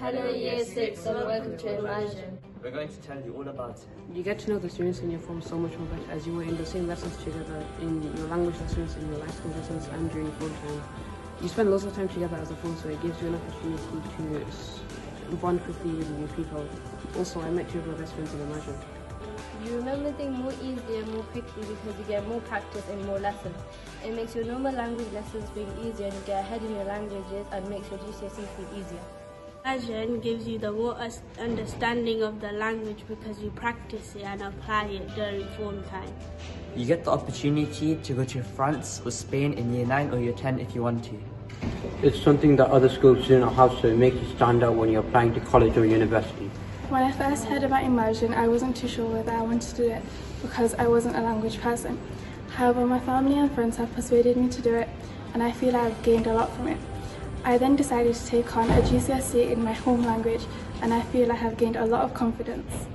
Hello, Year 6, and welcome to Immersion. We're going to tell you all about it. You get to know the students in your form so much more better as you were in the same lessons together in your language lessons, in your life skills lessons, and during full time. You spend lots of time together as a form, so it gives you an opportunity to bond quickly with new people. Also, I met two of my best friends in Immersion. You remember things more easily and more quickly because you get more practice and more lessons. It makes your normal language lessons feel easier and you get ahead in your languages and makes your GCSE feel easier. Immersion gives you the more uh, understanding of the language because you practice it and apply it during form time. You get the opportunity to go to France or Spain in year 9 or year 10 if you want to. It's something that other schools do not have, so it makes you stand out when you're applying to college or university. When I first heard about immersion, I wasn't too sure whether I wanted to do it because I wasn't a language person. However, my family and friends have persuaded me to do it, and I feel I've gained a lot from it. I then decided to take on a GCSE in my home language, and I feel I have gained a lot of confidence.